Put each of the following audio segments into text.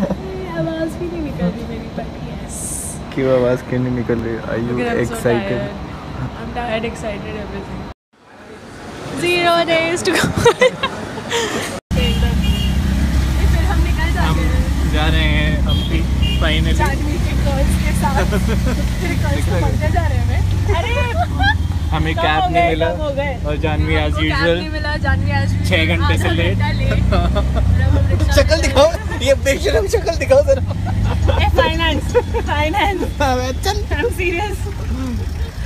आवाज़ भी नहीं निकल रही मेरी बट यस क्यों आवाज़ क्यों नहीं निकल रही? Are you excited I'm tired, excited, everything. Zero days to go. फिर हम निकल जाते हैं जा रहे हैं हम भी फाइनली के साथ. फिर गर्ल्स को जा रहे हैं अरे! हमें कैब नहीं मिला हो? और जानवी एज हमको कैब यूजुअल नहीं मिला जानवी आज छः घंटे से लेट। शक्ल दिखाओ ये बेशरम शक्ल दिखाओ जरा। ए फाइनेंस फाइनेंस चल। आई एम सीरियस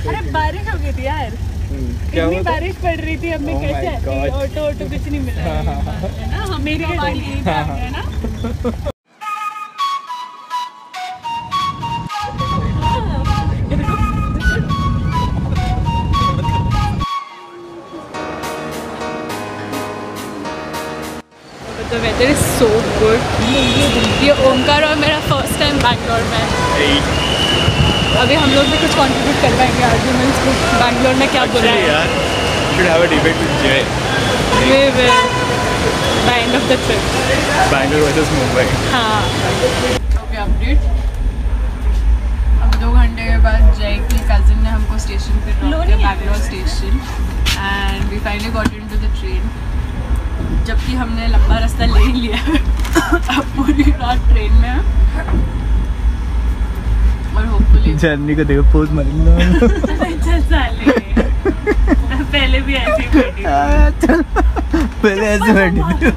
अरे बारिश हो गई थी यार। क्या इतनी बारिश पड़ रही थी अब मैं Oh कैसे? ऑटो ऑटो कुछ नहीं मिला है। ना? हम मेरी गाड़ी गया ना? Weather is so good. ये ओमकार और मेरा फ़र्स्ट टाइम बैंगलोर में। अभी हम लोग भी कुछ कंट्रीब्यूट कर पाएँगे आर्ग्यूमेंट्स को बैंगलोर में क्या बुरा है? यार should have a debate with Jay. We will. By end of the trip. Bangalore versus Mumbai. हाँ। ओके अपडेट अब दो घंटे के बाद जय के कज़न ने हमको स्टेशन पे ड्रॉप किया Bangalore station and we finally got into the train जबकि हमने लंबा रास्ता ले ही। लिया अब पूरी रात ट्रेन में है। और होपफुली जर्नी को देखो पोज अच्छा साले। पहले भी ऐसे ही बैठी थी। चल। पहले ऐसे बैठी थी।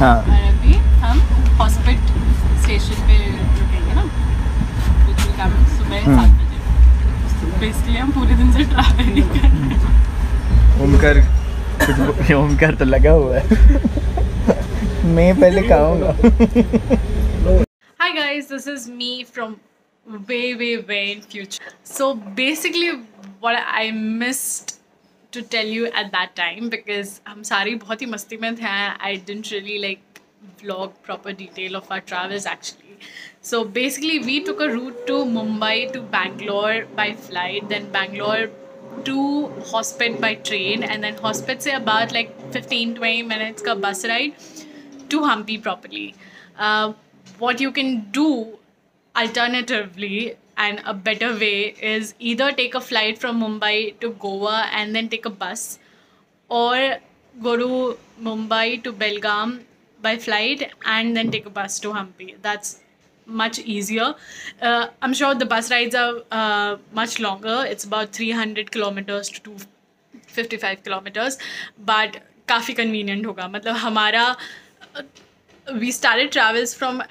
हाँ। और अभी हम हॉस्पिट स्टेशन पे रुकेंगे ना। सुबह हम्म। सात बेसिकली हम पूरे दिन से ट्रैवल नहीं कर रहे हैं। ओमकार कुछ ओमकार तो लगा हुआ है मैं पहले खाऊँगा Hi guys, this is me from way, way, way in future. So basically, what I missed to tell you at that time because हम सारी बहुत ही मस्ती में थे I didn't really like vlog proper detail of our travels actually. So basically, we took a route to Mumbai to Bangalore by flight, then Bangalore to Hospet by train, and then Hospet से about like 15-20 minutes का bus ride to Hampi properly. Uh, what you can do alternatively and a better way is either take a flight from Mumbai to Goa and then take a bus or go to Mumbai to Belgaum by flight and then take a bus to Hampi. That's much easier. Uh, I'm sure the bus rides are uh, much longer. It's about 300 kilometers to 255 kilometers, but काफ़ी convenient होगा मतलब हमारा we started travels from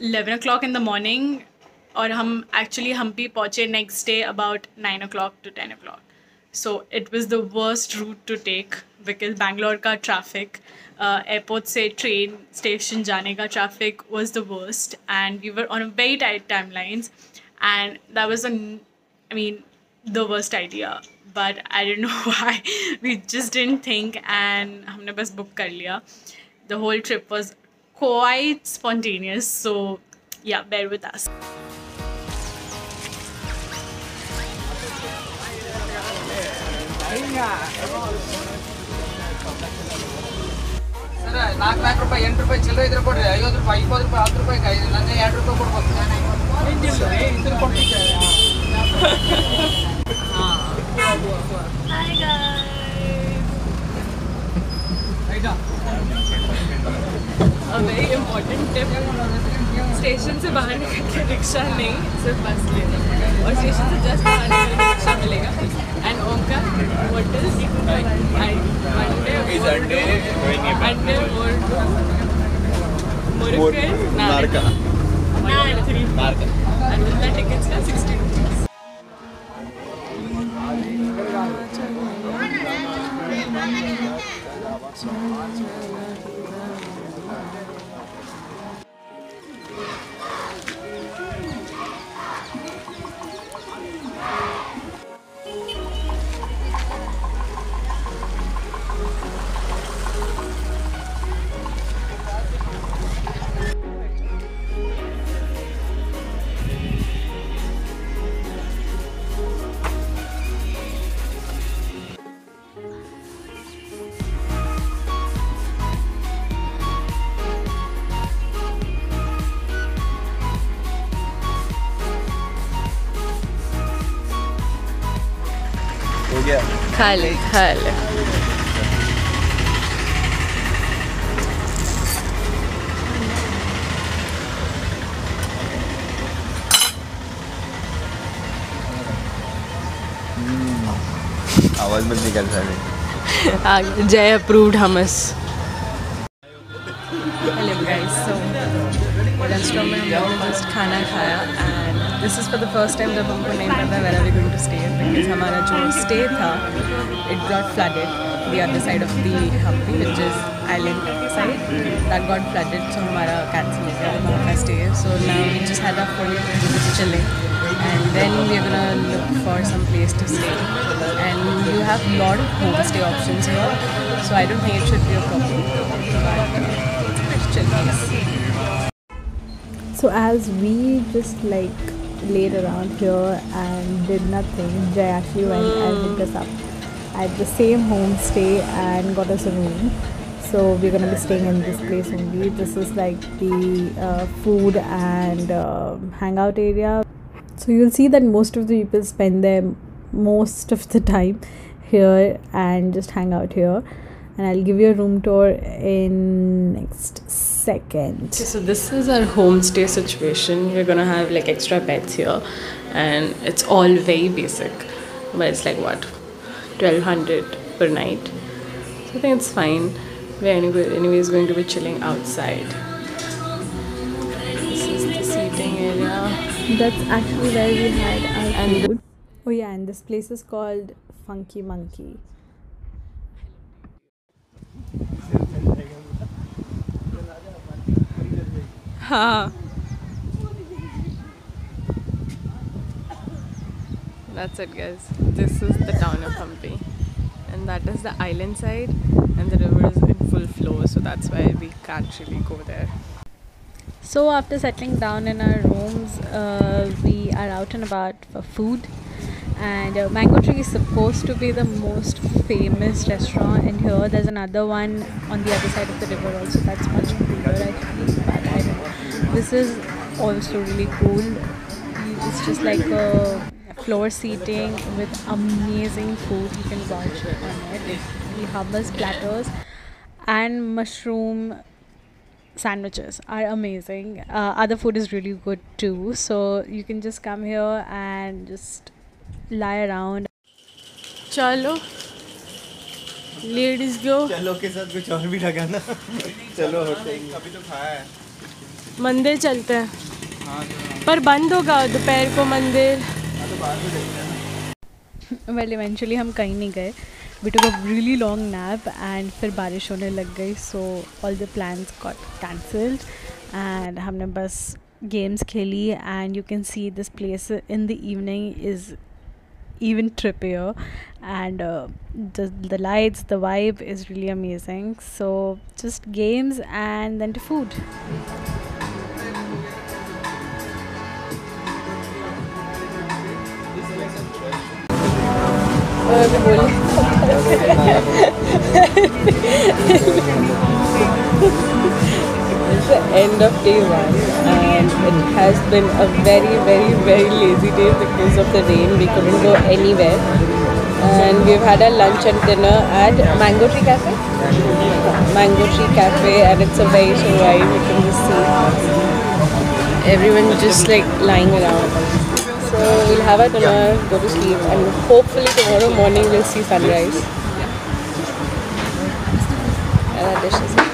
11 o'clock in the morning और हम actually Hampi पहुँचे next day about 9 o'clock to 10 o'clock so it was the worst route to take because Bangalore का traffic uh, airport से train station जाने का traffic was the worst and we were on a very tight timelines and that was an I mean the worst idea but I don't know why we just didn't think and हमने बस book कर लिया the whole trip was quite spontaneous so yeah bear with us sir ನಾಲ್ಕು ನಾಲ್ಕು ರೂಪಾಯಿ ಎಂಟು ರೂಪಾಯಿ ಚಿಲ್ಲರೆ ಇದ್ರೆ ಕೊಡ್ರಿ ಐವತ್ತು ರೂಪಾಯಿ ಇಪ್ಪತ್ತು ರೂಪಾಯಿ ಹತ್ತು ರೂಪಾಯಿ ಐದು ನನಗೆ ಎರಡು ರೂಪಾಯಿ ಕೊಡ್ಬೇಕು ಇದ್ರ ಕೊಟ್ಟಿದ್ದೆ hi guys ಆಯ್ತಾ a very important tip station से बाहर निकल के रिक्शा नहीं सिर्फ बस लेना और स्टेशन से जस्ट बाहर निकल के रिक्शा मिलेगा ओमकार व्हाट इज़ अंडे अंडे और Murugan नारका nine three नारका and with the tickets का 60 rupees खा ले खा ले आवाज़ मत निकल रहा जय अप्रूव्ड हमस हेलो गाइस सो रेस्टोरेंट में हम लोगों जस्ट खाना खाया and This is for the first time जब हमको नहीं पता where are we going to stay because हमारा जो स्टे था it got flooded the other side of the Hampi which is island side that got flooded so हमारा cancel हो गया वहाँ का stay so now we just had a full chilling and then we're gonna look for some place to stay. And you have a lot of homestay options here, so I don't think it should be a problem. But uh, it's a pretty chill place. So as we just like laid around here and did nothing, Jay actually went and picked us up at the same homestay and got us a room. So we're gonna be staying in this place only. This is like the uh, food and uh, hangout area. So you'll see that most of the people spend their most of the time here and just hang out here. And I'll give you a room tour in next second. Okay, so this is our homestay situation. We're gonna have like extra beds here, and it's all very basic. But it's like what, twelve hundred per night. So I think it's fine. We're anyway, anyways going to be chilling outside. This is the seating area. That's actually where we had our And food. oh yeah, and this place is called Funky Monkey. Ha. That's it, guys. This is the town of Hampi, and that is the island side, and the river is in full flow, so that's why we can't really go there. So after settling down in our rooms, uh, we are out and about for food. And uh, Mango Tree is supposed to be the most famous restaurant in here. There's another one on the other side of the river also. That's much cooler, I feel. But I don't know This is also really cool. It's just like a floor seating with amazing food you can watch on it. The hummus platters and mushroom sandwiches are amazing. Uh, other food is really good too. So you can just come here and just lie around. चलो ladies गो चलो के साथ कुछ और भी लगा ना चलो अभी तो खाया है मंदिर चलते हैं। पर बंद होगा, दोपहर को मंदिर। वेल इवेंचुअली हम कहीं नहीं गए। Bit a really long nap and फिर बारिश होने लग गई so all the plan got cancelled and हमने बस गेम्स खेली and you can see this place in the evening is even trip your and the lights the vibe is really amazing so just games and then to food It's the end of day one, and it has been a very, very, very lazy day because of the rain. We couldn't go anywhere, and we've had our lunch and dinner at Mango Tree Cafe. Mango Tree Cafe, and it's a very chill vibe. You can just see everyone just like lying around. So we'll have our dinner, go to sleep, and hopefully tomorrow morning we'll see sunrise. And our dishes.